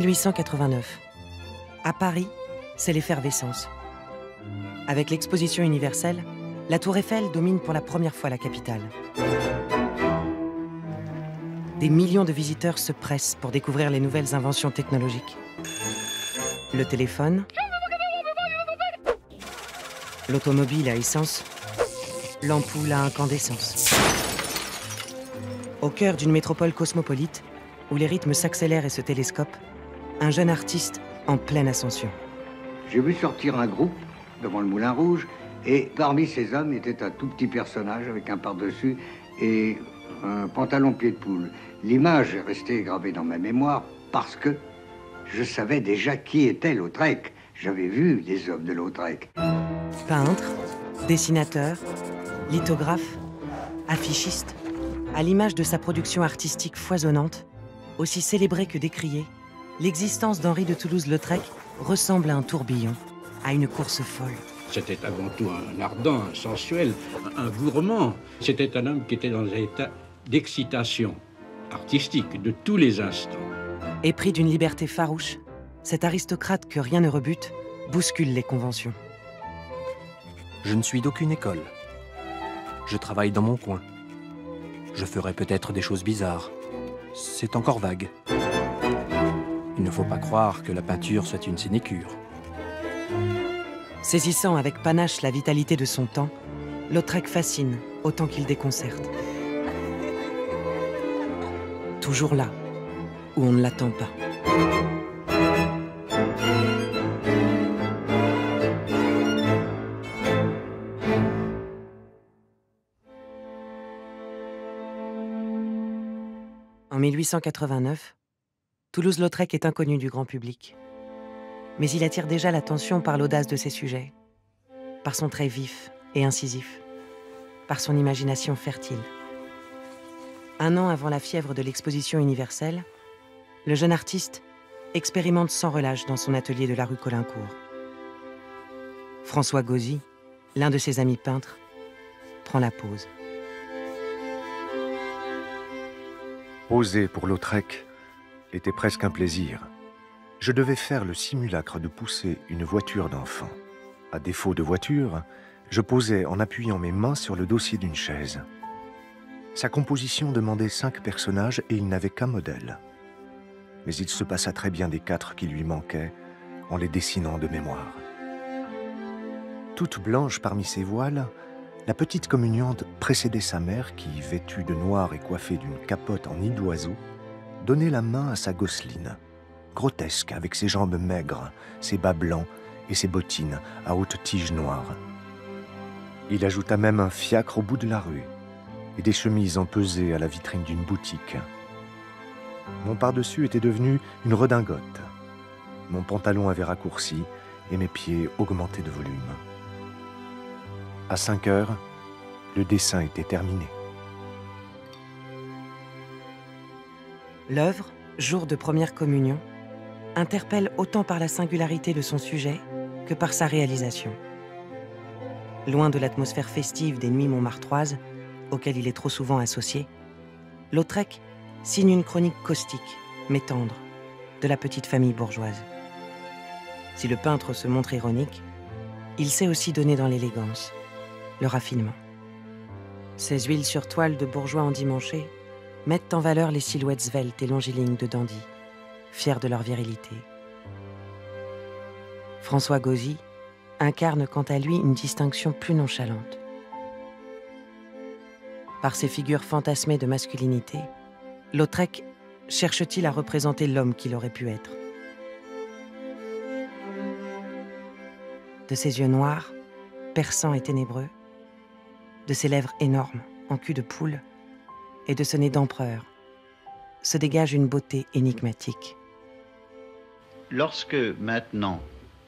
1889. À Paris, c'est l'effervescence. Avec l'exposition universelle, la Tour Eiffel domine pour la première fois la capitale. Des millions de visiteurs se pressent pour découvrir les nouvelles inventions technologiques. Le téléphone, l'automobile à essence, l'ampoule à incandescence. Au cœur d'une métropole cosmopolite, où les rythmes s'accélèrent et se télescopent, un jeune artiste en pleine ascension. J'ai vu sortir un groupe devant le Moulin Rouge, et parmi ces hommes était un tout petit personnage avec un par-dessus et un pantalon pied de poule. L'image est restée gravée dans ma mémoire parce que je savais déjà qui était Lautrec. J'avais vu des hommes de Lautrec. Peintre, dessinateur, lithographe, affichiste, à l'image de sa production artistique foisonnante, aussi célébrée que décriée, l'existence d'Henri de Toulouse-Lautrec ressemble à un tourbillon, à une course folle. C'était avant tout un ardent, un sensuel, un gourmand. C'était un homme qui était dans un état d'excitation artistique de tous les instants. Épris d'une liberté farouche, cet aristocrate que rien ne rebute bouscule les conventions. Je ne suis d'aucune école. Je travaille dans mon coin. Je ferai peut-être des choses bizarres. C'est encore vague. Il ne faut pas croire que la peinture soit une sinécure. Saisissant avec panache la vitalité de son temps, Lautrec fascine autant qu'il déconcerte. Toujours là, où on ne l'attend pas. En 1889, Toulouse-Lautrec est inconnu du grand public. Mais il attire déjà l'attention par l'audace de ses sujets, par son trait vif et incisif, par son imagination fertile. Un an avant la fièvre de l'exposition universelle, le jeune artiste expérimente sans relâche dans son atelier de la rue Colincourt. François Gauzy, l'un de ses amis peintres, prend la. Poser pour Lautrec était presque un plaisir. Je devais faire le simulacre de pousser une voiture d'enfant. À défaut de voiture, je posais en appuyant mes mains sur le dossier d'une chaise. Sa composition demandait cinq personnages et il n'avait qu'un modèle. Mais il se passa très bien des quatre qui lui manquaient en les dessinant de mémoire. Toute blanche parmi ses voiles, la petite communiante précédait sa mère qui, vêtue de noir et coiffée d'une capote en nid d'oiseau, donnait la main à sa gosseline, grotesque avec ses jambes maigres, ses bas blancs et ses bottines à haute tige noire. Il ajouta même un fiacre au bout de la rue et des chemises empesées à la vitrine d'une boutique. Mon par-dessus était devenu une redingote. Mon pantalon avait raccourci et mes pieds augmentés de volume. À 5 heures, le dessin était terminé. L'œuvre, jour de première communion, interpelle autant par la singularité de son sujet que par sa réalisation. Loin de l'atmosphère festive des nuits montmartroises, auquel il est trop souvent associé, Lautrec signe une chronique caustique, mais tendre, de la petite famille bourgeoise. Si le peintre se montre ironique, il sait aussi donner dans l'élégance, le raffinement. Ses huiles sur toile de bourgeois endimanchés mettent en valeur les silhouettes sveltes et longilignes de dandy, fiers de leur virilité. François Gauzy incarne quant à lui une distinction plus nonchalante par ses figures fantasmées de masculinité, Lautrec cherche-t-il à représenter l'homme qu'il aurait pu être? De ses yeux noirs, perçants et ténébreux, de ses lèvres énormes, en cul de poule, et de ce nez d'empereur, se dégage une beauté énigmatique. Lorsque maintenant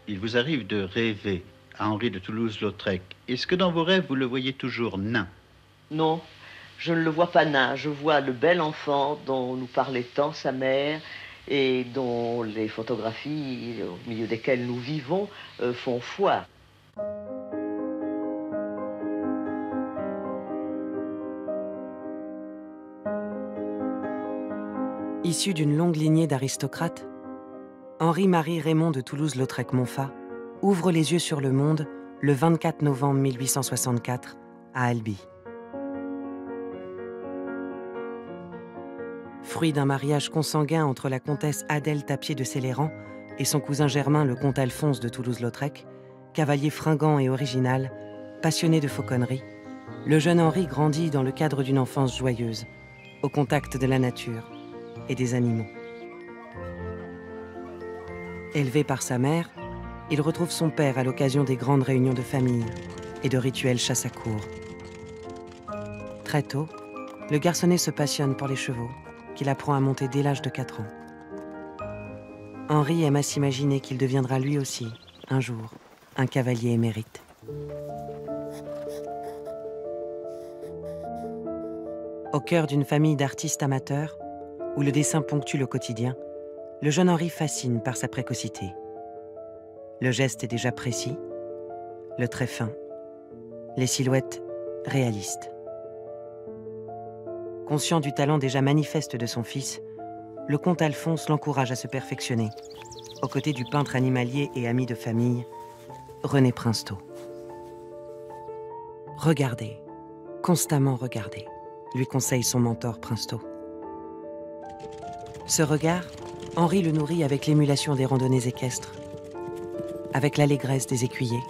il vous arrive de rêver à Henri de Toulouse-Lautrec, est-ce que dans vos rêves vous le voyez toujours nain? Non, je ne le vois pas nain, je vois le bel enfant dont nous parlait tant sa mère et dont les photographies au milieu desquelles nous vivons euh, font foi. Issu d'une longue lignée d'aristocrates, Henri-Marie Raymond de Toulouse-Lautrec-Montfat ouvre les yeux sur le monde le 24 novembre 1864 à Albi. Fruit d'un mariage consanguin entre la comtesse Adèle Tapier de Céléran et son cousin germain le comte Alphonse de Toulouse-Lautrec, cavalier fringant et original, passionné de fauconnerie, le jeune Henri grandit dans le cadre d'une enfance joyeuse, au contact de la nature et des animaux. Élevé par sa mère, il retrouve son père à l'occasion des grandes réunions de famille et de rituels chasse à cour. Très tôt, le garçonnet se passionne pour les chevaux, qu'il apprend à monter dès l'âge de 4 ans. Henri aime à s'imaginer qu'il deviendra lui aussi, un jour, un cavalier émérite. Au cœur d'une famille d'artistes amateurs, où le dessin ponctue le quotidien, le jeune Henri fascine par sa précocité. Le geste est déjà précis, le trait fin, les silhouettes réalistes. Conscient du talent déjà manifeste de son fils, le comte Alphonse l'encourage à se perfectionner, aux côtés du peintre animalier et ami de famille, René Princeteau. Regardez, constamment regardez, lui conseille son mentor Princeteau. Ce regard, Henri le nourrit avec l'émulation des randonnées équestres, avec l'allégresse des écuyers,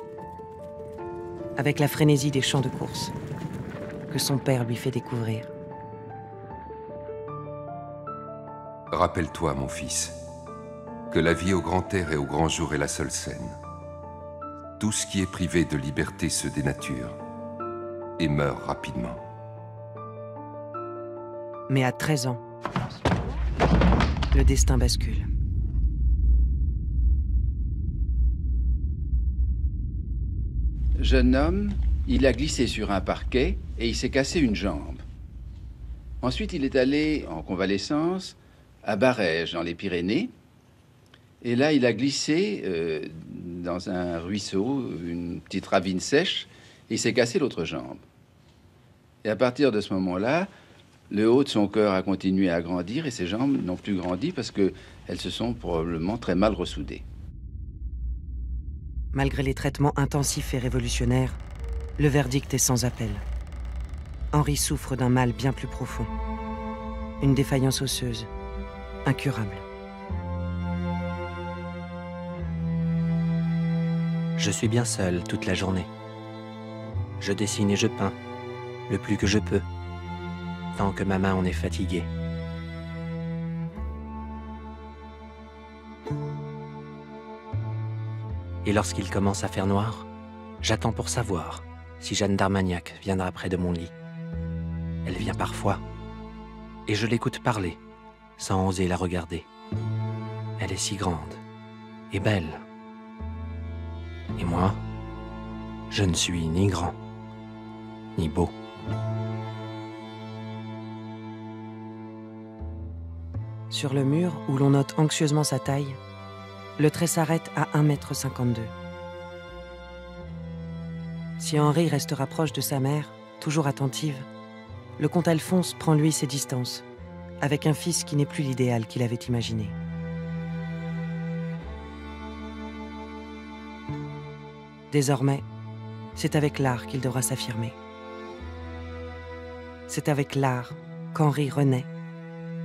avec la frénésie des champs de course que son père lui fait découvrir. Rappelle-toi, mon fils, que la vie au grand air et au grand jour est la seule scène. Tout ce qui est privé de liberté se dénature et meurt rapidement. Mais à 13 ans, le destin bascule. Jeune homme, il a glissé sur un parquet et il s'est cassé une jambe. Ensuite, il est allé en convalescence à Barège, dans les Pyrénées. Et là, il a glissé euh, dans un ruisseau, une petite ravine sèche, et il s'est cassé l'autre jambe. Et à partir de ce moment-là, le haut de son cœur a continué à grandir et ses jambes n'ont plus grandi parce qu'elles se sont probablement très mal ressoudées. Malgré les traitements intensifs et révolutionnaires, le verdict est sans appel. Henri souffre d'un mal bien plus profond. Une défaillance osseuse, incurable. Je suis bien seul toute la journée. Je dessine et je peins, le plus que je peux, tant que ma main en est fatiguée. Et lorsqu'il commence à faire noir, j'attends pour savoir si Jeanne d'Armagnac viendra près de mon lit. Elle vient parfois, et je l'écoute parler, sans oser la regarder. Elle est si grande et belle. Et moi, je ne suis ni grand, ni beau. Sur le mur, où l'on note anxieusement sa taille, le trait s'arrête à 1m52. Si Henri restera proche de sa mère, toujours attentive, le comte Alphonse prend lui ses distances, avec un fils qui n'est plus l'idéal qu'il avait imaginé. Désormais, c'est avec l'art qu'il devra s'affirmer. C'est avec l'art qu'Henri renaît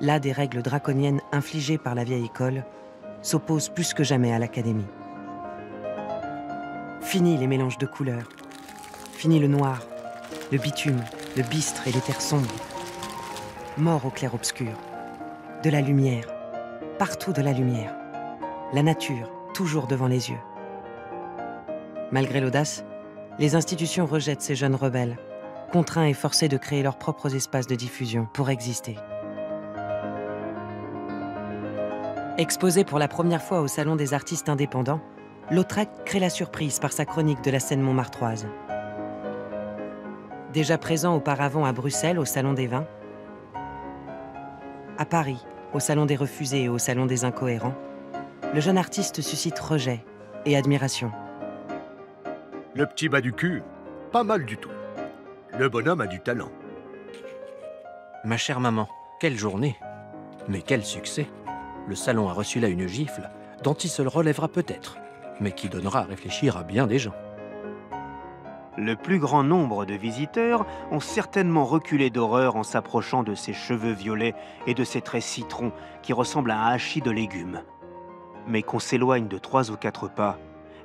là des règles draconiennes infligées par la vieille école, s'opposent plus que jamais à l'académie. Fini les mélanges de couleurs. Fini le noir, le bitume, le bistre et les terres sombres. Mort au clair-obscur. De la lumière, partout de la lumière. La nature, toujours devant les yeux. Malgré l'audace, les institutions rejettent ces jeunes rebelles, contraints et forcés de créer leurs propres espaces de diffusion pour exister. Exposé pour la première fois au Salon des artistes indépendants, Lautrec crée la surprise par sa chronique de la scène montmartroise. Déjà présent auparavant à Bruxelles au Salon des Vins, à Paris au Salon des Refusés et au Salon des Incohérents, le jeune artiste suscite rejet et admiration. Le petit bas du cul, pas mal du tout. Le bonhomme a du talent. Ma chère maman, quelle journée Mais quel succès Le salon a reçu là une gifle dont il se relèvera peut-être, mais qui donnera à réfléchir à bien des gens. Le plus grand nombre de visiteurs ont certainement reculé d'horreur en s'approchant de ses cheveux violets et de ses traits citrons qui ressemblent à un hachis de légumes. Mais qu'on s'éloigne de trois ou quatre pas,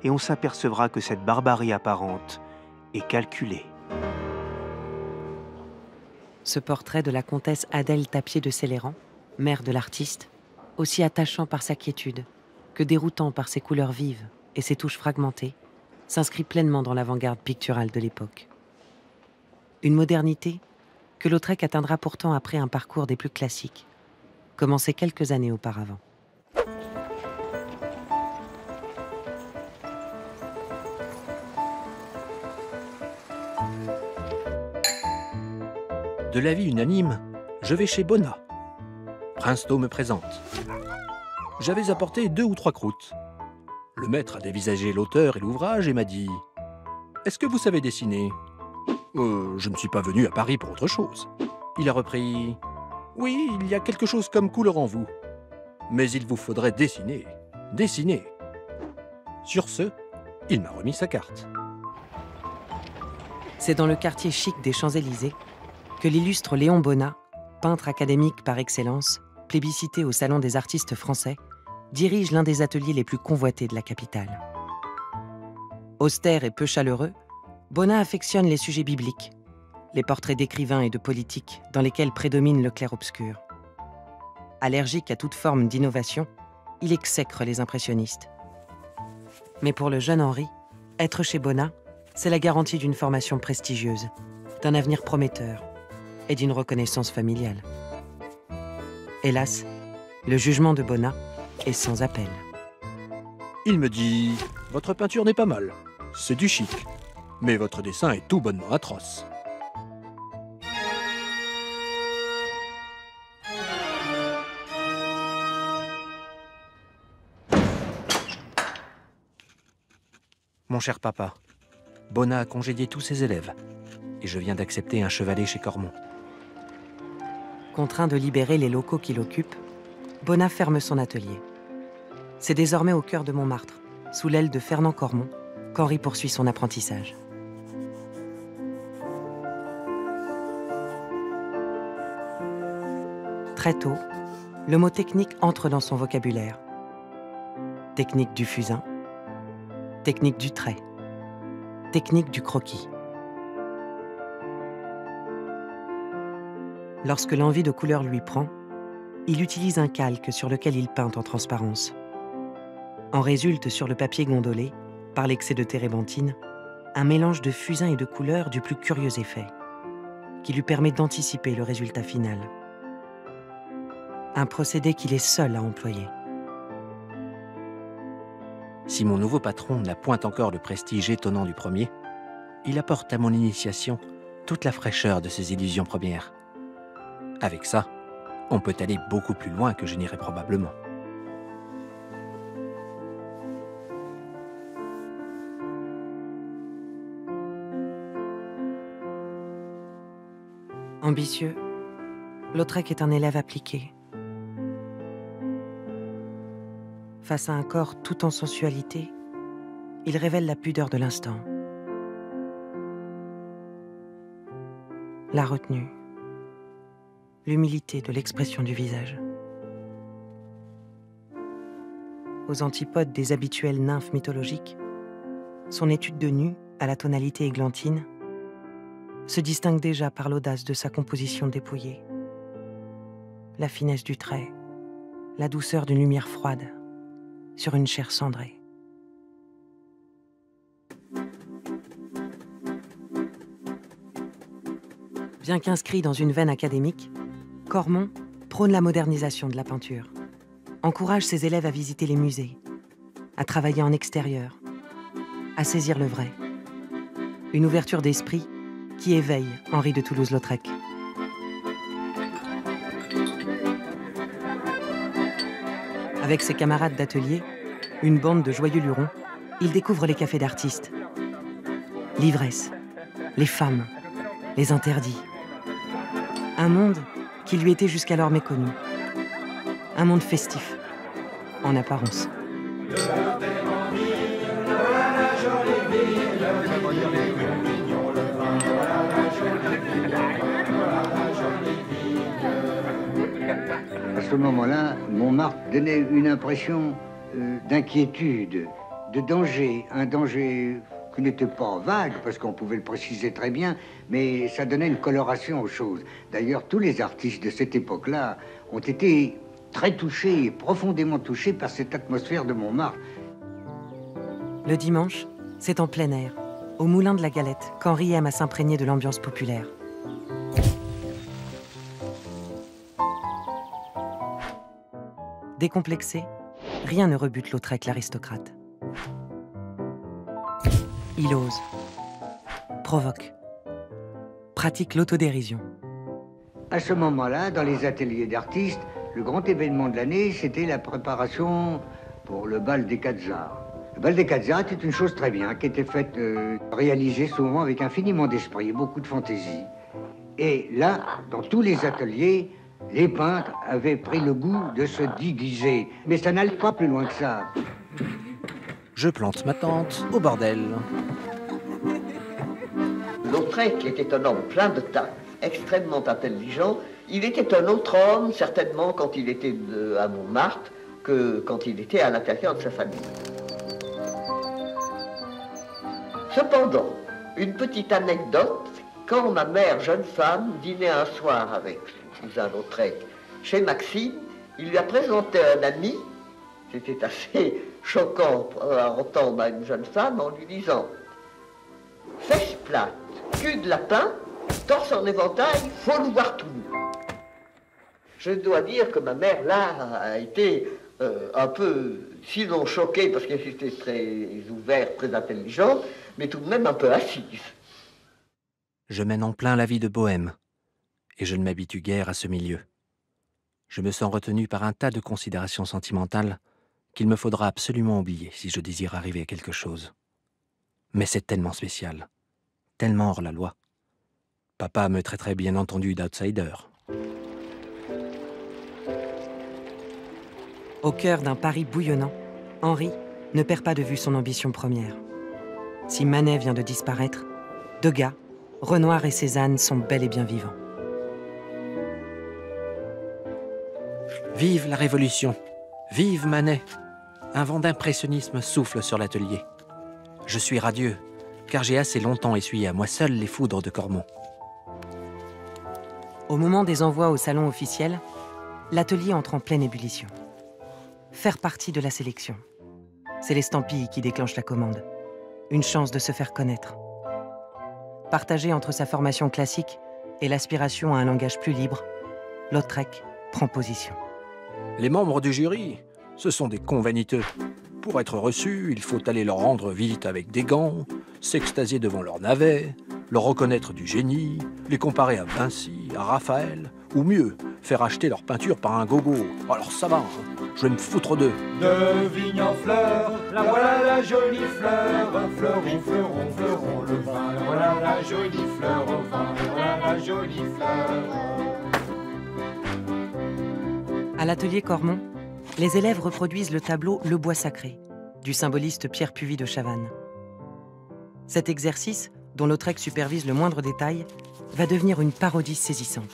et on s'apercevra que cette barbarie apparente est calculée. Ce portrait de la comtesse Adèle Tapier de Céléran, mère de l'artiste, aussi attachant par sa quiétude que déroutant par ses couleurs vives et ses touches fragmentées, s'inscrit pleinement dans l'avant-garde picturale de l'époque. Une modernité que Lautrec atteindra pourtant après un parcours des plus classiques, commencé quelques années auparavant. De l'avis unanime, je vais chez Bonnat. Princeau me présente. J'avais apporté deux ou trois croûtes. Le maître a dévisagé l'auteur et l'ouvrage et m'a dit Est-ce que vous savez dessiner? Euh, Je ne suis pas venu à Paris pour autre chose. Il a repris Oui, il y a quelque chose comme couleur en vous. Mais il vous faudrait dessiner. Dessiner. Sur ce, il m'a remis sa carte. C'est dans le quartier chic des Champs-Élysées que l'illustre Léon Bonnat, peintre académique par excellence, plébiscité au Salon des artistes français, dirige l'un des ateliers les plus convoités de la capitale. Austère et peu chaleureux, Bonnat affectionne les sujets bibliques, les portraits d'écrivains et de politiques dans lesquels prédomine le clair-obscur. Allergique à toute forme d'innovation, il exècre les impressionnistes. Mais pour le jeune Henri, être chez Bonnat, c'est la garantie d'une formation prestigieuse, d'un avenir prometteur et d'une reconnaissance familiale. Hélas, le jugement de Bonnat est sans appel. Il me dit Votre peinture n'est pas mal. C'est du chic. Mais votre dessin est tout bonnement atroce. Mon cher papa, Bonnat a congédié tous ses élèves. Et je viens d'accepter un chevalet chez Cormont. Contraint de libérer les locaux qu'il occupe, Bonnat ferme son atelier. C'est désormais au cœur de Montmartre, sous l'aile de Fernand Cormont, qu'Henri poursuit son apprentissage. Très tôt, le mot technique entre dans son vocabulaire. Technique du fusain, technique du trait, technique du croquis. Lorsque l'envie de couleur lui prend, il utilise un calque sur lequel il peint en transparence. En résulte sur le papier gondolé, par l'excès de térébenthine, un mélange de fusain et de couleurs du plus curieux effet, qui lui permet d'anticiper le résultat final. Un procédé qu'il est seul à employer. Si mon nouveau patron n'a point encore le prestige étonnant du premier, il apporte à mon initiation toute la fraîcheur de ses illusions premières. Avec ça, on peut aller beaucoup plus loin que je n'irai probablement. Ambitieux, Lautrec est un élève appliqué. Face à un corps tout en sensualité, il révèle la pudeur de l'instant. La retenue, l'humilité de l'expression du visage. Aux antipodes des habituelles nymphes mythologiques, son étude de nu, à la tonalité églantine, se distingue déjà par l'audace de sa composition dépouillée, la finesse du trait, la douceur d'une lumière froide sur une chair cendrée. Bien qu'inscrit dans une veine académique, Cormont prône la modernisation de la peinture, encourage ses élèves à visiter les musées, à travailler en extérieur, à saisir le vrai. Une ouverture d'esprit qui éveille Henri de Toulouse-Lautrec. Avec ses camarades d'atelier, une bande de joyeux lurons, il découvre les cafés d'artistes. L'ivresse, les femmes, les interdits. Un monde qui lui était jusqu'alors méconnu. Un monde festif, en apparence. À ce moment-là, Montmartre donnait une impression euh, d'inquiétude, de danger, un danger qui n'était pas vague, parce qu'on pouvait le préciser très bien, mais ça donnait une coloration aux choses. D'ailleurs, tous les artistes de cette époque-là ont été très touchés, profondément touchés par cette atmosphère de Montmartre. Le dimanche, c'est en plein air, au Moulin de la Galette, qu'Henri aime à s'imprégner de l'ambiance populaire. Décomplexé, rien ne rebute Lautrec l'aristocrate. Il ose, provoque, pratique l'autodérision. À ce moment-là, dans les ateliers d'artistes, le grand événement de l'année, c'était la préparation pour le bal des quatre arts. Le bal des quatre arts était une chose très bien, qui était faite, euh, réalisée souvent avec infiniment d'esprit et beaucoup de fantaisie. Et là, dans tous les ateliers, les peintres avaient pris le goût de se déguiser. Mais ça n'allait pas plus loin que ça. Je plante ma tente au bordel. Lautrec était un homme plein de tact, extrêmement intelligent. Il était un autre homme, certainement, quand il était de- à Montmartre, que quand il était à l'intérieur de sa famille. Cependant, une petite anecdote, quand ma mère, jeune femme, dînait un soir avec son cousin Lautrec chez Maxime, il lui a présenté un ami, c'était assez choquant à entendre à une jeune femme en lui disant Fesse plate, cul de lapin, torse en éventail, faut le voir tout. Je dois dire que ma mère, là, a été euh, un peu, sinon choquée, parce qu'elle était très ouverte, très intelligente, mais tout de même un peu assise. Je mène en plein la vie de bohème, et je ne m'habitue guère à ce milieu. Je me sens retenu par un tas de considérations sentimentales qu'il me faudra absolument oublier si je désire arriver à quelque chose. Mais c'est tellement spécial, tellement hors la loi. Papa me traiterait bien entendu d'outsider. Au cœur d'un Paris bouillonnant, Henri ne perd pas de vue son ambition première. Si Manet vient de disparaître, Degas, Renoir et Cézanne sont bel et bien vivants. Vive la Révolution Vive Manet Un vent d'impressionnisme souffle sur l'atelier. Je suis radieux, car j'ai assez longtemps essuyé à moi seul les foudres de Cormont. Au moment des envois au salon officiel, l'atelier entre en pleine ébullition. Faire partie de la sélection. C'est l'estampille qui déclenche la commande. Une chance de se faire connaître. Partagé entre sa formation classique et l'aspiration à un langage plus libre, Lautrec prend position. Les membres du jury, ce sont des convaniteux. Pour être reçus, il faut aller leur rendre visite avec des gants, s'extasier devant leur navet, leur reconnaître du génie, les comparer à Vinci, à Raphaël, ou mieux, faire acheter leur peinture par un gogo. Alors ça va, hein, je vais me foutre d'eux. De vigne en fleur, la voilà la jolie fleur, fleuron, fleuron, fleuron, le vin, la voilà la jolie fleur au vin, la voilà la jolie fleur. À l'atelier Cormont, les élèves reproduisent le tableau Le bois sacré du symboliste Pierre Puvis de Chavannes. Cet exercice, dont Lautrec supervise le moindre détail, va devenir une parodie saisissante.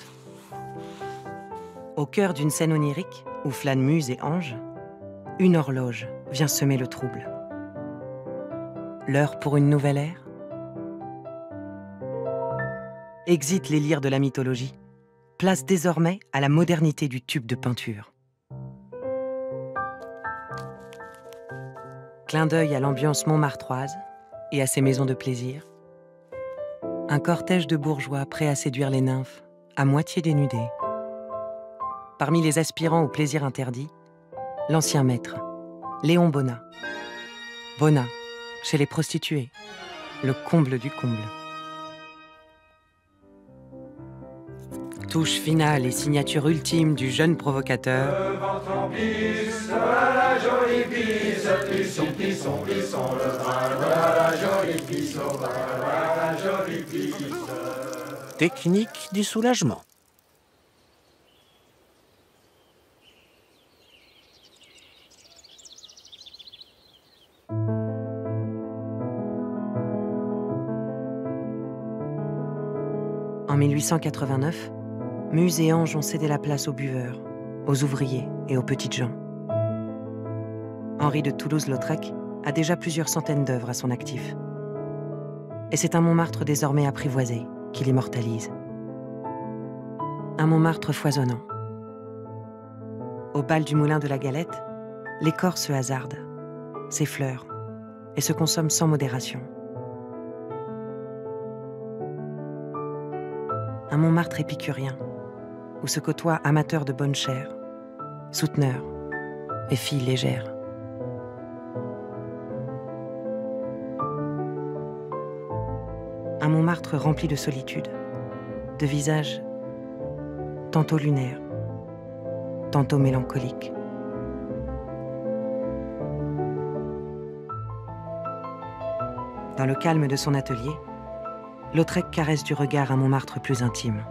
Au cœur d'une scène onirique où flânent muse et ange, une horloge vient semer le trouble. L'heure pour une nouvelle ère? Exit les lyres de la mythologie, place désormais à la modernité du tube de peinture. Clin d'œil à l'ambiance montmartroise et à ses maisons de plaisir. Un cortège de bourgeois prêts à séduire les nymphes, à moitié dénudés. Parmi les aspirants au plaisir interdit, l'ancien maître, Léon Bonnat, Bona, chez les prostituées. Le comble du comble. Touche finale et signature ultime du jeune provocateur. Technique du soulagement. En 1889, Muse et Ange ont cédé la place aux buveurs, aux ouvriers et aux petites gens. Henri de Toulouse-Lautrec a déjà plusieurs centaines d'œuvres à son actif. Et c'est un Montmartre désormais apprivoisé qui l'immortalise. Un Montmartre foisonnant. Au bal du moulin de la Galette, les corps se hasardent, s'effleurent et se consomment sans modération. Un Montmartre épicurien, où se côtoient amateurs de bonne chair, souteneurs et filles légères. Un Montmartre rempli de solitude, de visages tantôt lunaires, tantôt mélancoliques. Dans le calme de son atelier, Lautrec caresse du regard un Montmartre plus intime.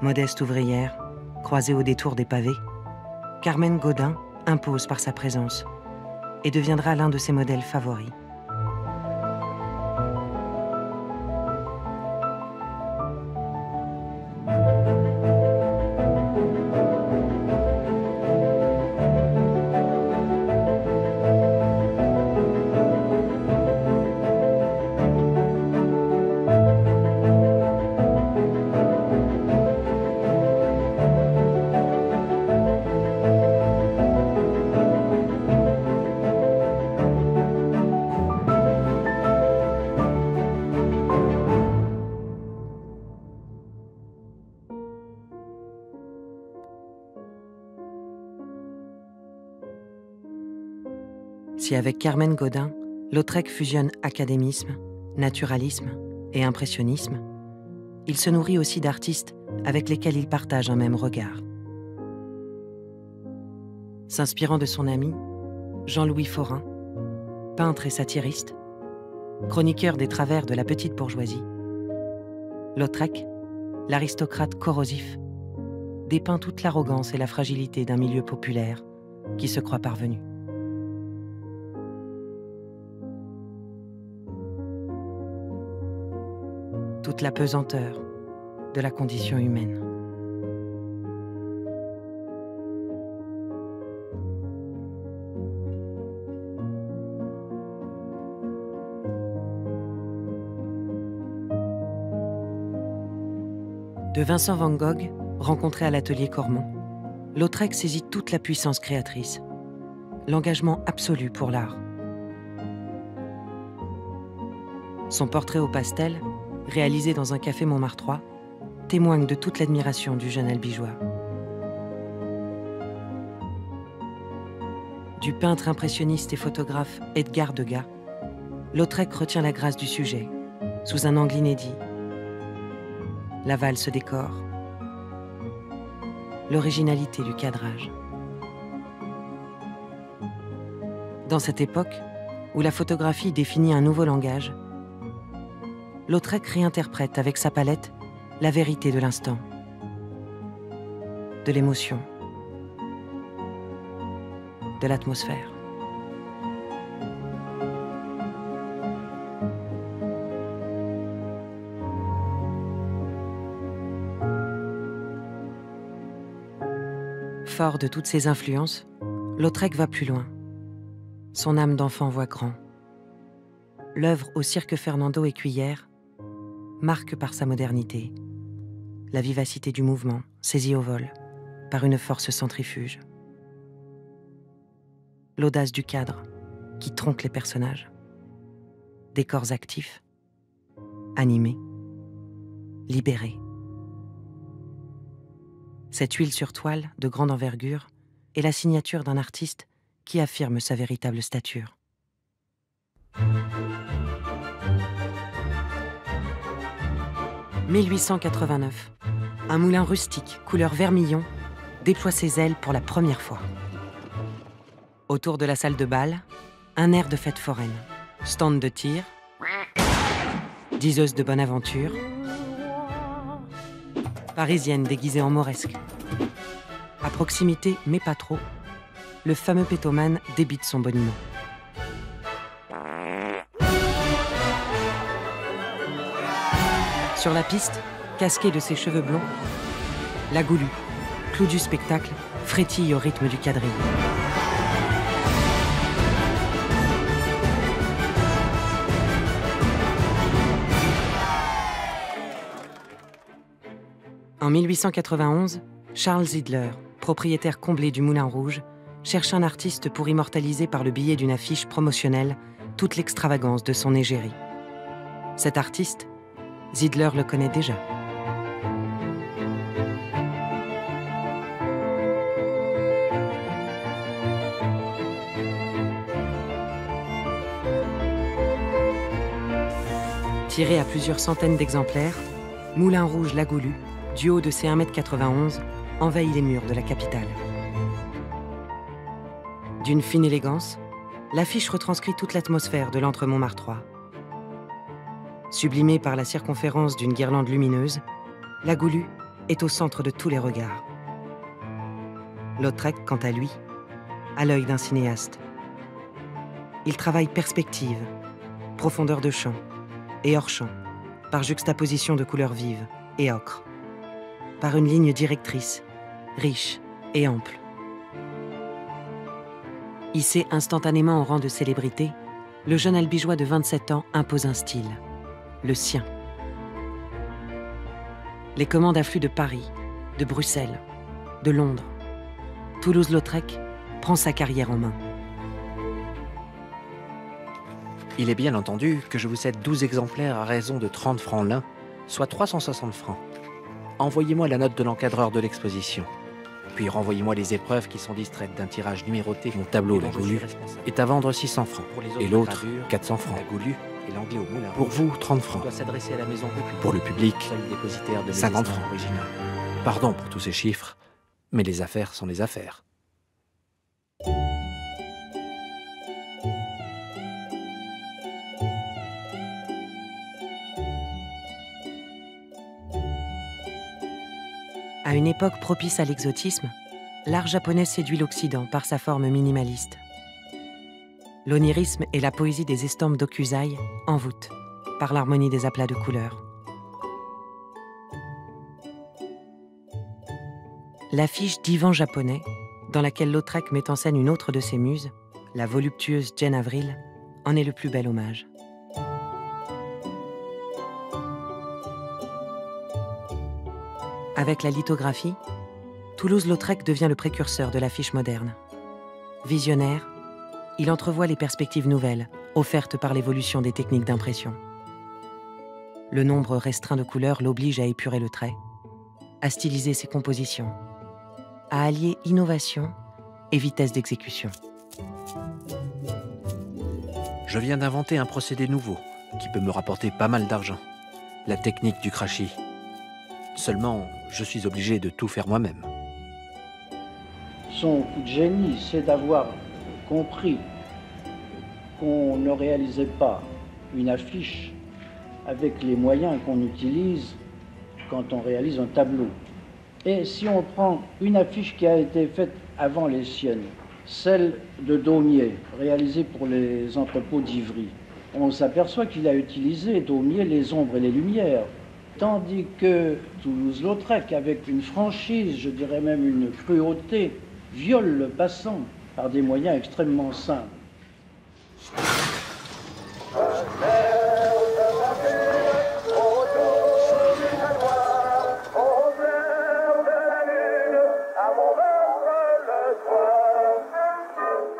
Modeste ouvrière, croisée au détour des pavés, Carmen Godin impose par sa présence et deviendra l'un de ses modèles favoris. Carmen Godin, Lautrec fusionne académisme, naturalisme et impressionnisme, il se nourrit aussi d'artistes avec lesquels il partage un même regard. S'inspirant de son ami, Jean-Louis Forain, peintre et satiriste, chroniqueur des travers de la petite bourgeoisie, Lautrec, l'aristocrate corrosif, dépeint toute l'arrogance et la fragilité d'un milieu populaire qui se croit parvenu. Toute la pesanteur de la condition humaine. De Vincent Van Gogh, rencontré à l'atelier Cormont, Lautrec saisit toute la puissance créatrice, l'engagement absolu pour l'art. Son portrait au pastel, réalisé dans un café Montmartrois, témoigne de toute l'admiration du jeune albigeois. Du peintre impressionniste et photographe Edgar Degas, Lautrec retient la grâce du sujet, sous un angle inédit. La valse décor, l'originalité du cadrage. Dans cette époque, où la photographie définit un nouveau langage, Lautrec réinterprète avec sa palette la vérité de l'instant, de l'émotion, de l'atmosphère. Fort de toutes ces influences, Lautrec va plus loin. Son âme d'enfant voit grand. L'œuvre au cirque Fernando Écuyère marque par sa modernité, la vivacité du mouvement saisi au vol par une force centrifuge, l'audace du cadre qui tronque les personnages, des corps actifs, animés, libérés. Cette huile sur toile de grande envergure est la signature d'un artiste qui affirme sa véritable stature. « 1889. Un moulin rustique, couleur vermillon, déploie ses ailes pour la première fois. Autour de la salle de bal, un air de fête foraine. Stand de tir, diseuse de bonne aventure, parisienne déguisée en mauresque. À proximité, mais pas trop, le fameux pétomane débite son boniment. Sur la piste, casqué de ses cheveux blonds, la goulue, clou du spectacle, frétille au rythme du quadrille. En 1891, Charles Zidler, propriétaire comblé du Moulin Rouge, cherche un artiste pour immortaliser par le biais d'une affiche promotionnelle toute l'extravagance de son égérie. Cet artiste, Zidler le connaît déjà. Tiré à plusieurs centaines d'exemplaires, Moulin Rouge Lagoulu, du haut de ses 1m91, envahit les murs de la capitale. D'une fine élégance, l'affiche retranscrit toute l'atmosphère de l'entre Montmartrois. Sublimée par la circonférence d'une guirlande lumineuse, la Goulue est au centre de tous les regards. Lautrec, quant à lui, a l'œil d'un cinéaste. Il travaille perspective, profondeur de champ et hors champ, par juxtaposition de couleurs vives et ocre, par une ligne directrice, riche et ample. Hissé instantanément au rang de célébrité, le jeune albigeois de 27 ans impose un style, le sien. Les commandes affluent de Paris, de Bruxelles, de Londres. Toulouse-Lautrec prend sa carrière en main. Il est bien entendu que je vous cède 12 exemplaires à raison de 30 francs l'un, soit 360 francs. Envoyez-moi la note de l'encadreur de l'exposition. Puis renvoyez-moi les épreuves qui sont distraites d'un tirage numéroté. Mon tableau, la Goulue, est à vendre 600 francs. Et l'autre, 400 francs. La Goulue et l'anglais au moulin. Pour vous, 30 francs. Doit s'adresser à la maison Pour le public, 50 francs. Original. Pardon pour tous ces chiffres, mais les affaires sont les affaires. À une époque propice à l'exotisme, l'art japonais séduit l'Occident par sa forme minimaliste. L'onirisme et la poésie des estampes d'Okuzai envoûtent par l'harmonie des aplats de couleurs. L'affiche divan japonais, dans laquelle Lautrec met en scène une autre de ses muses, la voluptueuse Jane Avril, en est le plus bel hommage. Avec la lithographie, Toulouse-Lautrec devient le précurseur de l'affiche moderne. Visionnaire, il entrevoit les perspectives nouvelles offertes par l'évolution des techniques d'impression. Le nombre restreint de couleurs l'oblige à épurer le trait, à styliser ses compositions, à allier innovation et vitesse d'exécution. Je viens d'inventer un procédé nouveau qui peut me rapporter pas mal d'argent. La technique du crachis. Seulement, je suis obligé de tout faire moi-même. Son coup de génie, c'est d'avoir compris qu'on ne réalisait pas une affiche avec les moyens qu'on utilise quand on réalise un tableau. Et si on prend une affiche qui a été faite avant les siennes, celle de Daumier, réalisée pour les entrepôts d'Ivry, on s'aperçoit qu'il a utilisé, Daumier, les ombres et les lumières. Tandis que Toulouse-Lautrec, avec une franchise, je dirais même une cruauté, viole le passant par des moyens extrêmement simples.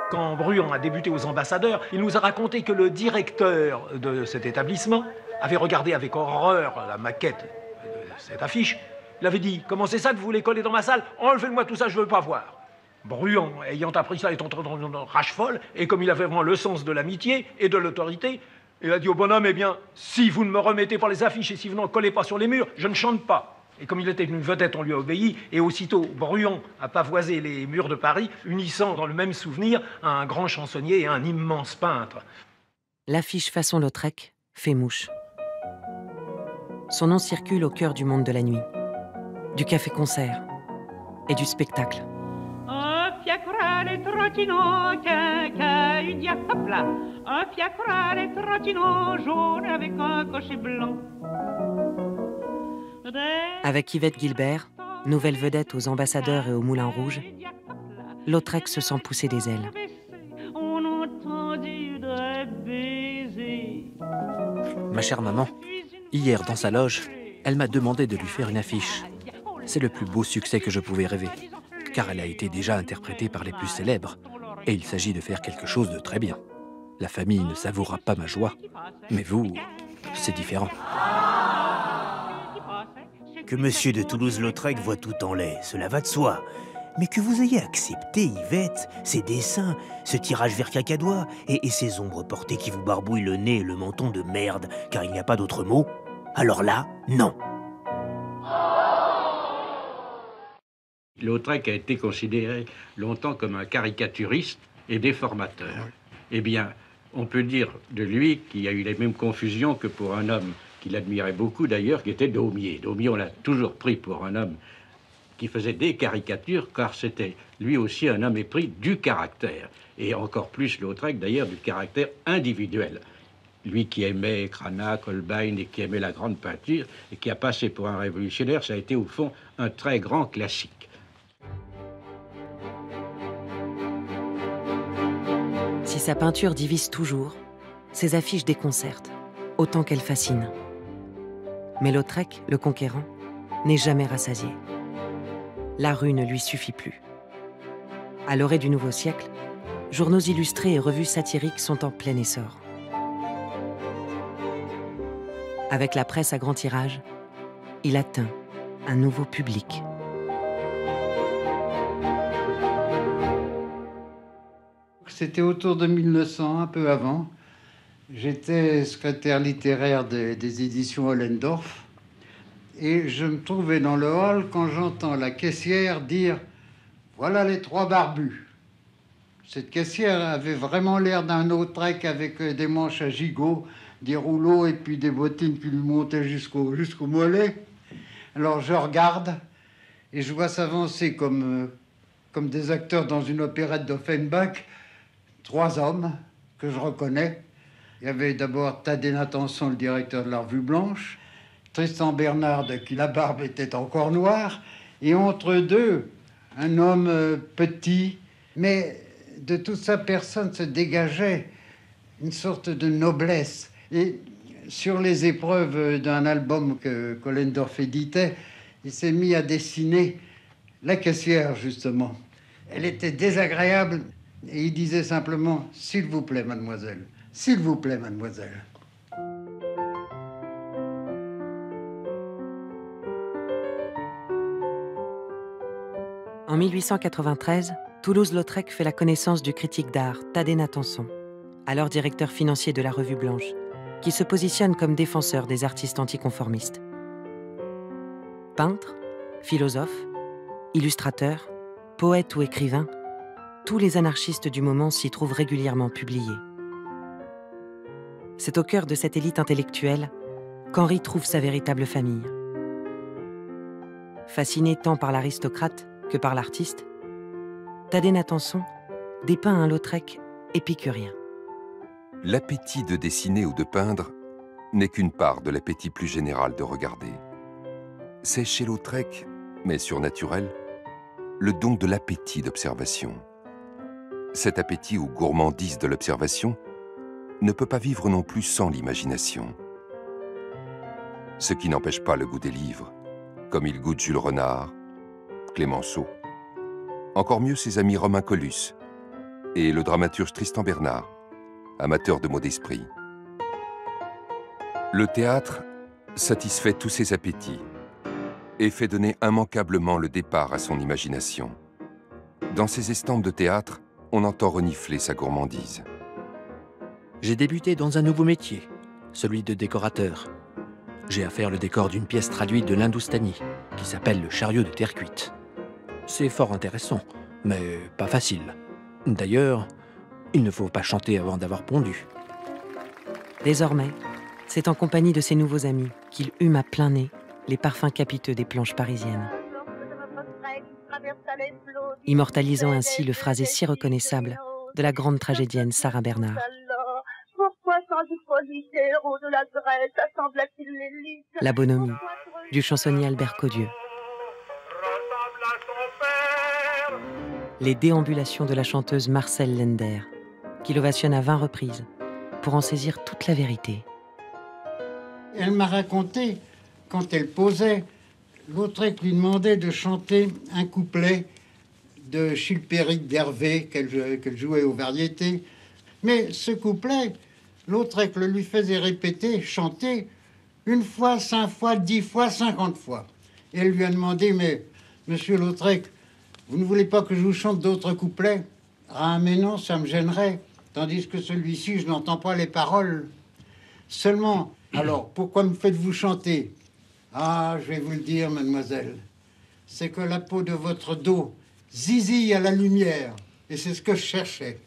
Quand Bruant a débuté aux ambassadeurs, il nous a raconté que le directeur de cet établissement avait regardé avec horreur la maquette de cette affiche. Il avait dit Comment c'est ça que vous voulez coller dans ma salle? Enlevez-moi tout ça, je ne veux pas voir. Bruant, ayant appris ça, est entré dans une rage folle, et comme il avait vraiment le sens de l'amitié et de l'autorité, il a dit au bonhomme, eh bien, si vous ne me remettez pas les affiches et si vous n'en collez pas sur les murs, je ne chante pas. Et comme il était une vedette, on lui a obéi, et aussitôt, Bruant a pavoisé les murs de Paris, unissant dans le même souvenir un grand chansonnier et un immense peintre. L'affiche façon Lautrec fait mouche. Son nom circule au cœur du monde de la nuit, du café-concert et du spectacle. Une. Un fiacre avec un cocher blanc. Avec Yvette Gilbert, nouvelle vedette aux ambassadeurs et au Moulin Rouge, Lautrec se sent pousser des ailes. On entendit des baisers. Ma chère maman, hier dans sa loge, elle m'a demandé de lui faire une affiche. C'est le plus beau succès que je pouvais rêver, car elle a été déjà interprétée par les plus célèbres, et il s'agit de faire quelque chose de très bien. La famille ne savourera pas ma joie, mais vous, c'est différent. Que monsieur de Toulouse-Lautrec voit tout en lait, cela va de soi. Mais que vous ayez accepté, Yvette, ces dessins, ce tirage vers cacadois et ces ombres portées qui vous barbouillent le nez et le menton de merde, car il n'y a pas d'autre mot, alors là, non. Lautrec a été considéré longtemps comme un caricaturiste et déformateur. Eh bien, on peut dire de lui qu'il y a eu les mêmes confusions que pour un homme qu'il admirait beaucoup d'ailleurs, qui était Daumier. Daumier, on l'a toujours pris pour un homme qui faisait des caricatures, car c'était lui aussi un homme épris du caractère, et encore plus Lautrec d'ailleurs du caractère individuel. Lui qui aimait Cranach, Holbein et qui aimait la grande peinture, et qui a passé pour un révolutionnaire, ça a été au fond un très grand classique. Sa peinture divise toujours, ses affiches déconcertent, autant qu'elles fascinent. Mais Lautrec, le conquérant, n'est jamais rassasié. La rue ne lui suffit plus. À l'orée du nouveau siècle, journaux illustrés et revues satiriques sont en plein essor. Avec la presse à grand tirage, il atteint un nouveau public. C'était autour de 1900, un peu avant. J'étais secrétaire littéraire des, éditions Hollendorf et je me trouvais dans le hall quand j'entends la caissière dire Voilà les trois barbus. Cette caissière avait vraiment l'air d'un Lautrec avec euh, des manches à gigot, des rouleaux et puis des bottines qui lui montaient jusqu'au jusqu'au mollet. Alors je regarde et je vois s'avancer comme, euh, comme des acteurs dans une opérette d'Offenbach trois hommes que je reconnais. Il y avait d'abord Thaddée Natanson, le directeur de la Revue Blanche, Tristan Bernard, de qui la barbe était encore noire, et entre deux, un homme euh, petit, mais de toute sa personne se dégageait une sorte de noblesse. Et sur les épreuves d'un album que Collendorf éditait, il s'est mis à dessiner la caissière, justement. Elle était désagréable et il disait simplement S'il vous plaît, mademoiselle, s'il vous plaît, mademoiselle. En 1893, Toulouse-Lautrec fait la connaissance du critique d'art Thaddée Natanson, alors directeur financier de la Revue Blanche, qui se positionne comme défenseur des artistes anticonformistes. Peintre, philosophe, illustrateur, poète ou écrivain, tous les anarchistes du moment s'y trouvent régulièrement publiés. C'est au cœur de cette élite intellectuelle qu'Henri trouve sa véritable famille. Fasciné tant par l'aristocrate que par l'artiste, Thaddée Natanson dépeint un Lautrec épicurien. L'appétit de dessiner ou de peindre n'est qu'une part de l'appétit plus général de regarder. C'est chez Lautrec, mais surnaturel, le don de l'appétit d'observation. Cet appétit ou gourmandise de l'observation ne peut pas vivre non plus sans l'imagination. Ce qui n'empêche pas le goût des livres, comme il goûte Jules Renard, Clémenceau, encore mieux ses amis Romain Colus et le dramaturge Tristan Bernard, amateur de mots d'esprit. Le théâtre satisfait tous ses appétits et fait donner immanquablement le départ à son imagination. Dans ses estampes de théâtre, on entend renifler sa gourmandise. J'ai débuté dans un nouveau métier, celui de décorateur. J'ai à faire le décor d'une pièce traduite de l'Hindoustanie, qui s'appelle le chariot de terre cuite. C'est fort intéressant, mais pas facile. D'ailleurs, il ne faut pas chanter avant d'avoir pondu. Désormais, c'est en compagnie de ses nouveaux amis qu'il hume à plein nez les parfums capiteux des planches parisiennes, immortalisant ainsi le phrasé si reconnaissable de la grande tragédienne Sarah Bernard. Pourquoi sans folie héros de la Grèce assembla-t-il l'élite La bonhomie du chansonnier Albert Codieux. Les déambulations de la chanteuse Marcel Lender, qui l'ovationne à 20 reprises pour en saisir toute la vérité. Elle m'a raconté, quand elle posait, Lautrec lui demandait de chanter un couplet de Chilpéric d'Hervé qu'elle jouait aux variétés. Mais ce couplet, Lautrec le lui faisait répéter, chanter, une fois, cinq fois, dix fois, cinquante fois. Et elle lui a demandé, mais monsieur Lautrec, vous ne voulez pas que je vous chante d'autres couplets? Ah, mais non, ça me gênerait. Tandis que celui-ci, je n'entends pas les paroles. Seulement, alors, pourquoi me faites-vous chanter? Ah, je vais vous le dire, mademoiselle. C'est que la peau de votre dos zizille à la lumière. Et c'est ce que je cherchais.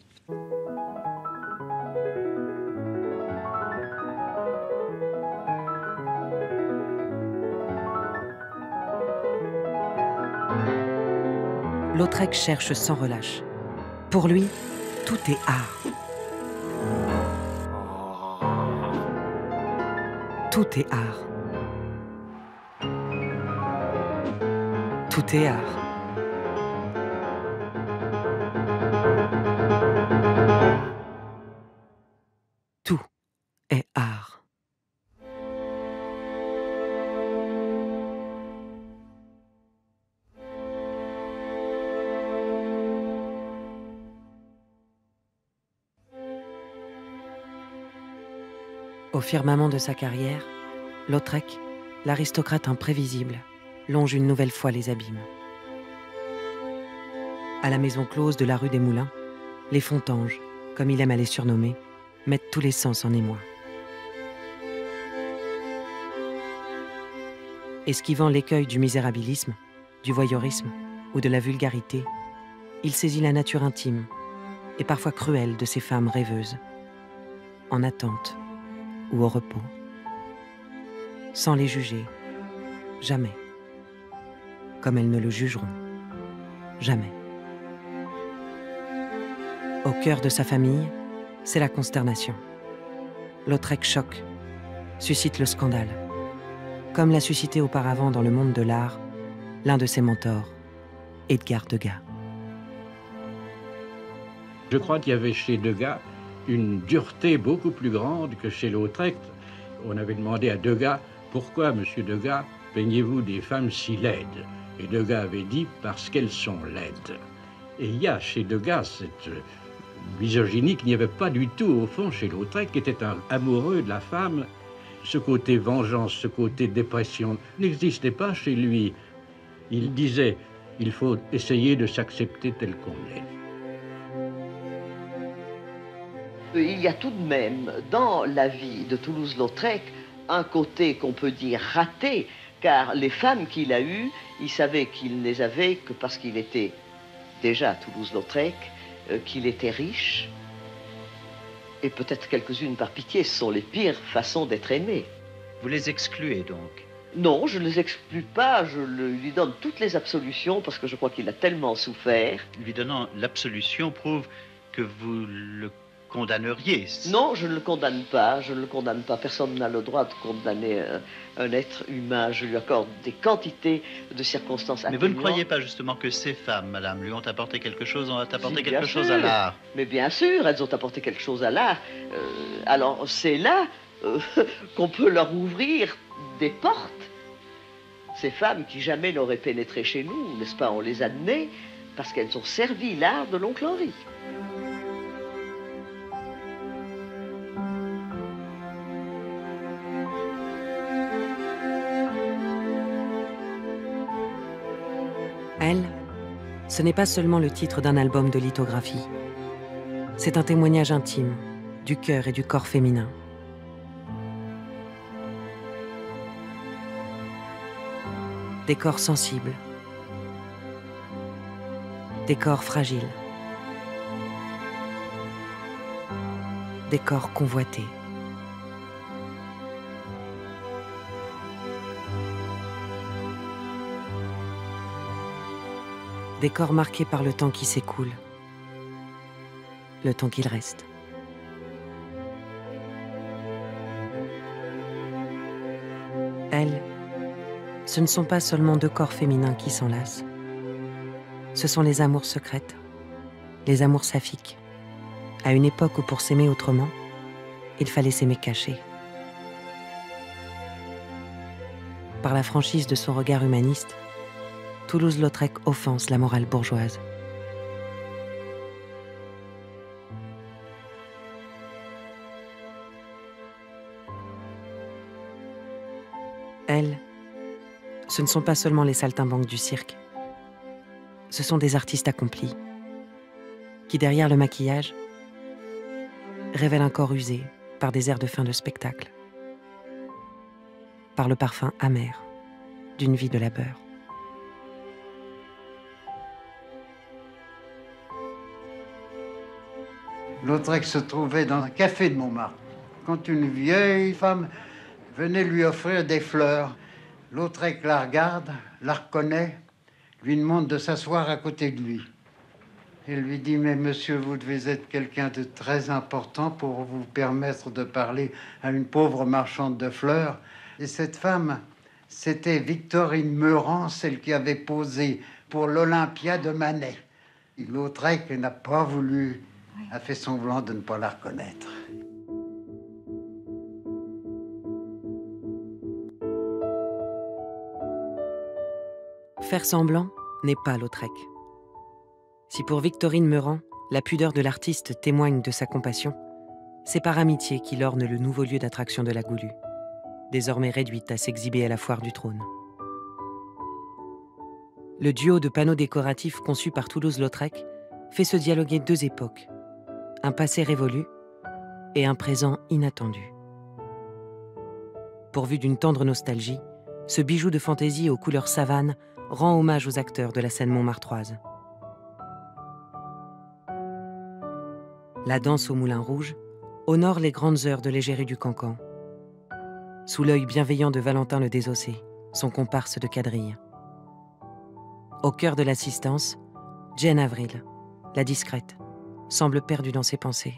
Lautrec cherche sans relâche. Pour lui, tout est art. Tout est art. Tout est art. Tout est art. Au firmament de sa carrière, Lautrec, l'aristocrate imprévisible, longe une nouvelle fois les abîmes. À la maison close de la rue des Moulins, les Fontanges, comme il aime à les surnommer, mettent tous les sens en émoi. Esquivant l'écueil du misérabilisme, du voyeurisme ou de la vulgarité, il saisit la nature intime et parfois cruelle de ces femmes rêveuses, en attente ou au repos, sans les juger, jamais, comme elles ne le jugeront, jamais. Au cœur de sa famille, c'est la consternation. Lautrec choque, suscite le scandale, comme l'a suscité auparavant dans le monde de l'art l'un de ses mentors, Edgar Degas. Je crois qu'il y avait chez Degas une dureté beaucoup plus grande que chez Lautrec. On avait demandé à Degas pourquoi, monsieur Degas, peignez-vous des femmes si laides? Et Degas avait dit parce qu'elles sont laides. Et il y a chez Degas cette misogynie qu'il n'y avait pas du tout au fond chez Lautrec, qui était un amoureux de la femme. Ce côté vengeance, ce côté dépression n'existait pas chez lui. Il disait il faut essayer de s'accepter tel qu'on est. Il y a tout de même dans la vie de Toulouse-Lautrec un côté qu'on peut dire raté, car les femmes qu'il a eues, il savait qu'il ne les avait que parce qu'il était déjà à Toulouse-Lautrec, euh, qu'il était riche, et peut-être quelques-unes par pitié, ce sont les pires façons d'être aimé. Vous les excluez donc? Non, je ne les exclus pas, je le- lui donne toutes les absolutions parce que je crois qu'il a tellement souffert. Lui donnant l'absolution prouve que vous le condamneriez. Non, je ne le condamne pas, je ne le condamne pas. Personne n'a le droit de condamner un, un être humain. Je lui accorde des quantités de circonstances Mais vous ne croyez pas justement que ces femmes, madame, lui ont apporté quelque chose, ont apporté Si, quelque chose à l'art Mais bien sûr, elles ont apporté quelque chose à l'art. Euh, alors c'est là euh, qu'on peut leur ouvrir des portes. Ces femmes qui jamais n'auraient pénétré chez nous, n'est-ce pas, on les admet parce qu'elles ont servi l'art de l'oncle Henri. Ce n'est pas seulement le titre d'un album de lithographie. C'est un témoignage intime du cœur et du corps féminin. Des corps sensibles. Des corps fragiles. Des corps convoités. Des corps marqués par le temps qui s'écoule. Le temps qu'il reste. Elles, ce ne sont pas seulement deux corps féminins qui s'enlacent. Ce sont les amours secrètes, les amours saphiques. À une époque où pour s'aimer autrement, il fallait s'aimer caché. Par la franchise de son regard humaniste, Toulouse-Lautrec offense la morale bourgeoise. Elles, ce ne sont pas seulement les saltimbanques du cirque. Ce sont des artistes accomplis, qui derrière le maquillage révèlent un corps usé par des airs de fin de spectacle, par le parfum amer d'une vie de labeur. Lautrec se trouvait dans un café de Montmartre quand une vieille femme venait lui offrir des fleurs. Lautrec la regarde, la reconnaît, lui demande de s'asseoir à côté de lui. Il lui dit Mais monsieur, vous devez être quelqu'un de très important pour vous permettre de parler à une pauvre marchande de fleurs. Et cette femme, c'était Victorine Meurant, celle qui avait posé pour l'Olympia de Manet. Lautrec n'a pas voulu, a fait semblant de ne pas la reconnaître. Faire semblant n'est pas Lautrec. Si pour Victorine Meurant, la pudeur de l'artiste témoigne de sa compassion, c'est par amitié qu'il orne le nouveau lieu d'attraction de la Goulue, désormais réduite à s'exhiber à la foire du trône. Le duo de panneaux décoratifs conçus par Toulouse-Lautrec fait se dialoguer deux époques, un passé révolu et un présent inattendu. Pourvu d'une tendre nostalgie, ce bijou de fantaisie aux couleurs savane rend hommage aux acteurs de la scène montmartroise. La danse au Moulin Rouge honore les grandes heures de l'égérie du Cancan, sous l'œil bienveillant de Valentin le Désossé, son comparse de quadrille. Au cœur de l'assistance, Jane Avril, la discrète, semble perdue dans ses pensées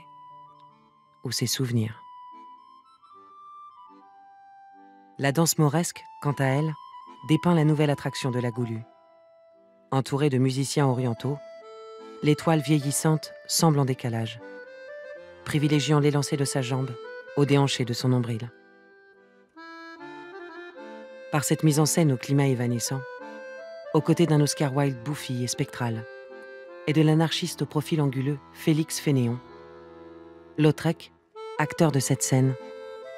ou ses souvenirs. La danse mauresque, quant à elle, dépeint la nouvelle attraction de la Goulue. Entourée de musiciens orientaux, l'étoile vieillissante semble en décalage, privilégiant l'élancé de sa jambe au déhanché de son nombril. Par cette mise en scène au climat évanescent, aux côtés d'un Oscar Wilde bouffi et spectral, et de l'anarchiste au profil anguleux Félix Fénéon, Lautrec, acteur de cette scène,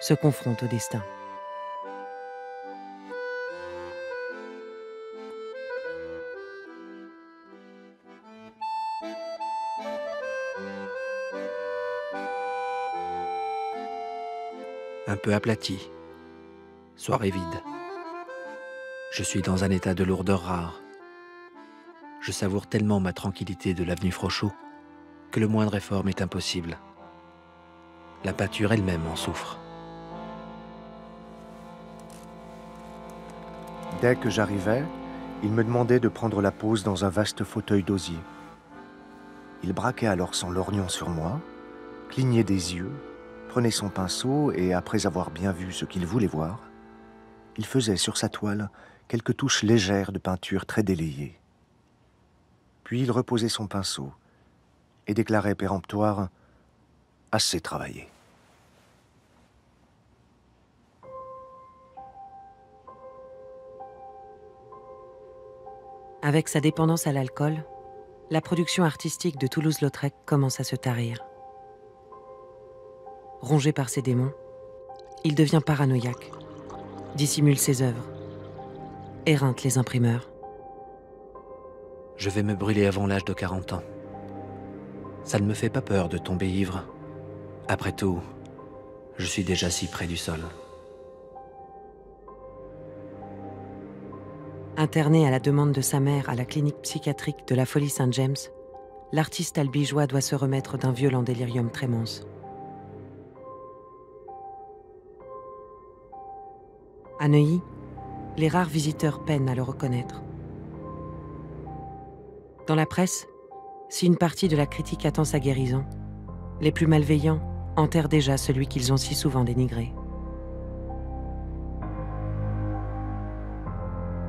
se confronte au destin. un peu aplati. Soirée vide. Je suis dans un état de lourdeur rare. Je savoure tellement ma tranquillité de l'avenue Frochot que le moindre effort m'est impossible. La pâture elle-même en souffre. Dès que j'arrivais, il me demandait de prendre la pose dans un vaste fauteuil d'osier. Il braquait alors son lorgnon sur moi, clignait des yeux prenait son pinceau et, après avoir bien vu ce qu'il voulait voir, il faisait sur sa toile quelques touches légères de peinture très délayées. Puis il reposait son pinceau et déclarait péremptoire Assez travaillé. Avec sa dépendance à l'alcool, la production artistique de Toulouse-Lautrec commence à se tarir. Rongé par ses démons, il devient paranoïaque, dissimule ses œuvres, éreinte les imprimeurs. Je vais me brûler avant l'âge de 40 ans. Ça ne me fait pas peur de tomber ivre. Après tout, je suis déjà si près du sol. Interné à la demande de sa mère à la clinique psychiatrique de la Folie Saint-James, l'artiste albigeois doit se remettre d'un violent délirium tremens. À Neuilly, les rares visiteurs peinent à le reconnaître. Dans la presse, si une partie de la critique attend sa guérison, les plus malveillants enterrent déjà celui qu'ils ont si souvent dénigré.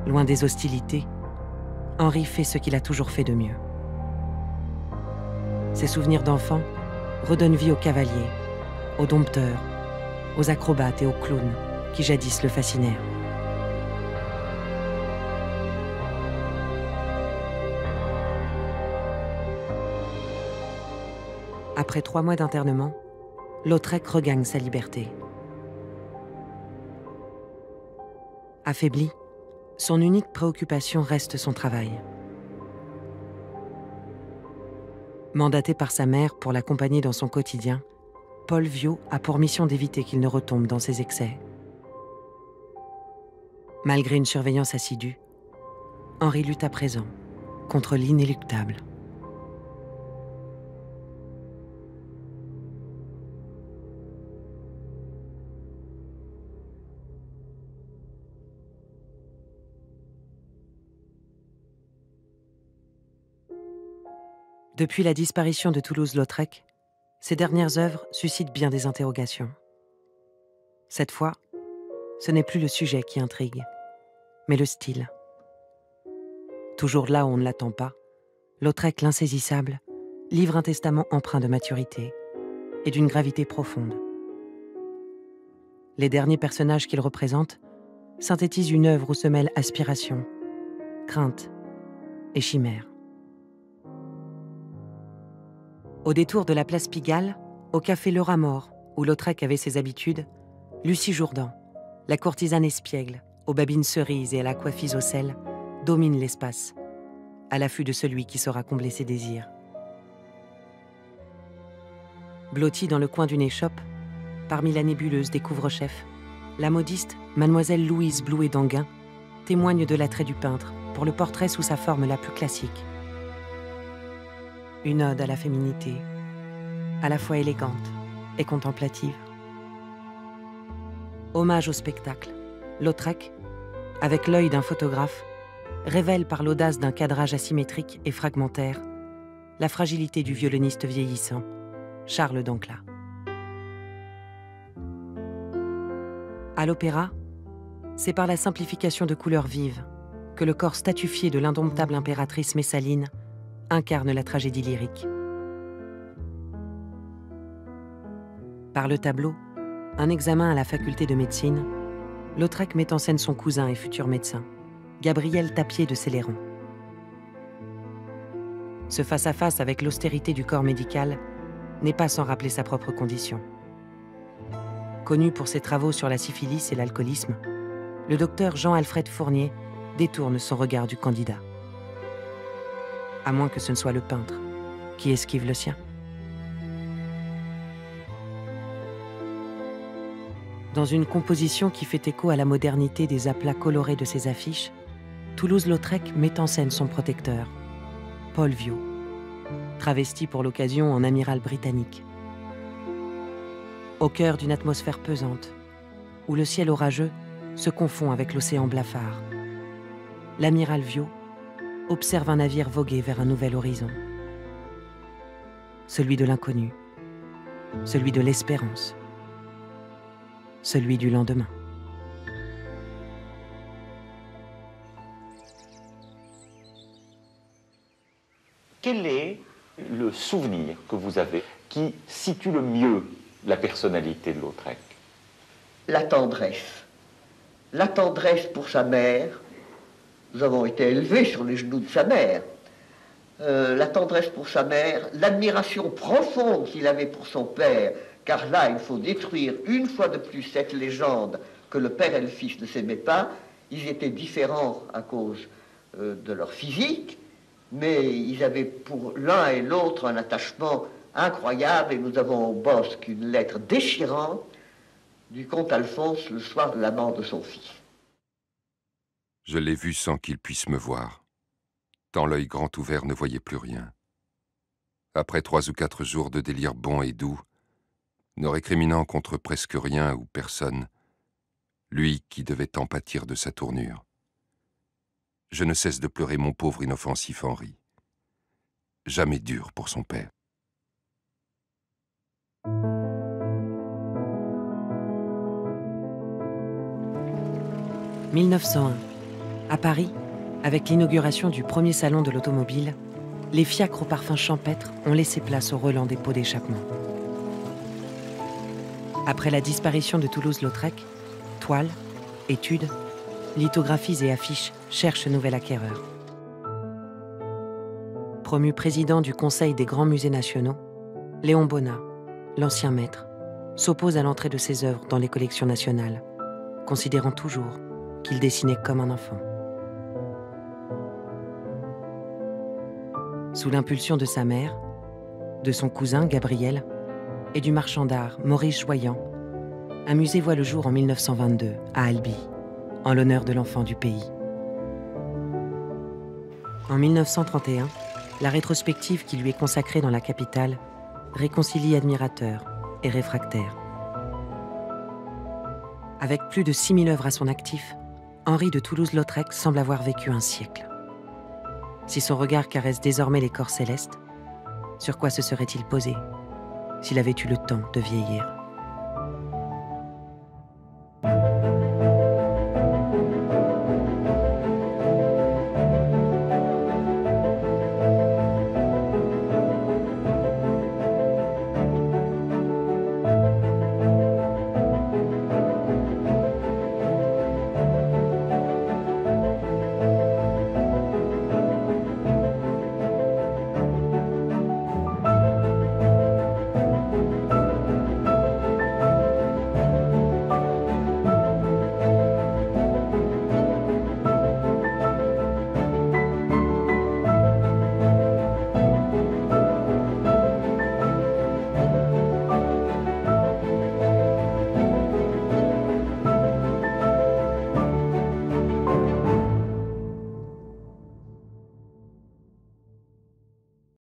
Loin des hostilités, Henri fait ce qu'il a toujours fait de mieux. Ses souvenirs d'enfant redonnent vie aux cavaliers, aux dompteurs, aux acrobates et aux clowns qui jadis le fascinèrent. Après trois mois d'internement, Lautrec regagne sa liberté. Affaibli, son unique préoccupation reste son travail. Mandaté par sa mère pour l'accompagner dans son quotidien, Paul Viau a pour mission d'éviter qu'il ne retombe dans ses excès. Malgré une surveillance assidue, Henri lutte à présent contre l'inéluctable. Depuis la disparition de Toulouse-Lautrec, ses dernières œuvres suscitent bien des interrogations. Cette fois, ce n'est plus le sujet qui intrigue, mais le style. Toujours là où on ne l'attend pas, Lautrec l'insaisissable livre un testament empreint de maturité et d'une gravité profonde. Les derniers personnages qu'il représente synthétisent une œuvre où se mêlent aspiration, crainte et chimère. Au détour de la place Pigalle, au café Le Mort, où Lautrec avait ses habitudes, Lucie Jourdan, la courtisane espiègle, aux babines cerises et à la coiffise au sel, domine l'espace, à l'affût de celui qui saura combler ses désirs. Blottie dans le coin d'une échoppe, parmi la nébuleuse des couvre-chefs, la modiste, mademoiselle Louise Blouet d'Anguin, témoigne de l'attrait du peintre pour le portrait sous sa forme la plus classique une ode à la féminité, à la fois élégante et contemplative. Hommage au spectacle, Lautrec, avec l'œil d'un photographe, révèle par l'audace d'un cadrage asymétrique et fragmentaire la fragilité du violoniste vieillissant, Charles Dancla. À l'opéra, c'est par la simplification de couleurs vives que le corps statufié de l'indomptable impératrice Messaline incarne la tragédie lyrique. Par le tableau, un examen à la faculté de médecine, Lautrec met en scène son cousin et futur médecin, Gabriel Tapier de Céléron. Ce face-à-face avec l'austérité du corps médical n'est pas sans rappeler sa propre condition. Connu pour ses travaux sur la syphilis et l'alcoolisme, le docteur Jean-Alfred Fournier détourne son regard du candidat à moins que ce ne soit le peintre qui esquive le sien. Dans une composition qui fait écho à la modernité des aplats colorés de ses affiches, Toulouse-Lautrec met en scène son protecteur, Paul Viau, travesti pour l'occasion en amiral britannique. Au cœur d'une atmosphère pesante, où le ciel orageux se confond avec l'océan blafard, l'amiral Viau observe un navire voguer vers un nouvel horizon. Celui de l'inconnu, celui de l'espérance, celui du lendemain. Quel est le souvenir que vous avez qui situe le mieux la personnalité de Lautrec La tendresse. La tendresse pour sa mère, nous avons été élevés sur les genoux de sa mère. Euh, la tendresse pour sa mère, l'admiration profonde qu'il avait pour son père, car là, il faut détruire une fois de plus cette légende que le père et le fils ne s'aimaient pas. Ils étaient différents à cause euh, de leur physique, mais ils avaient pour l'un et l'autre un attachement incroyable et nous avons au Bosque une lettre déchirante du comte Alphonse le soir de la mort de son fils. Je l'ai vu sans qu'il puisse me voir, tant l'œil grand ouvert ne voyait plus rien. Après trois ou quatre jours de délire bon et doux, ne récriminant contre presque rien ou personne, lui qui devait tant pâtir de sa tournure. Je ne cesse de pleurer mon pauvre inoffensif Henri. Jamais dur pour son père. 1901. À Paris, avec l'inauguration du premier salon de l'automobile, les fiacres au parfum champêtre ont laissé place au relent des pots d'échappement. Après la disparition de Toulouse-Lautrec, toiles, études, lithographies et affiches cherchent nouvel acquéreur. Promu président du Conseil des grands musées nationaux, Léon Bonnat, l'ancien maître, s'oppose à l'entrée de ses œuvres dans les collections nationales, considérant toujours qu'il dessinait comme un enfant. Sous l'impulsion de sa mère, de son cousin Gabriel et du marchand d'art Maurice Joyant, un musée voit le jour en 1922 à Albi, en l'honneur de l'enfant du pays. En 1931, la rétrospective qui lui est consacrée dans la capitale réconcilie admirateurs et réfractaires. Avec plus de 6000 œuvres à son actif, Henri de Toulouse-Lautrec semble avoir vécu un siècle. Si son regard caresse désormais les corps célestes, sur quoi se serait-il posé s'il avait eu le temps de vieillir?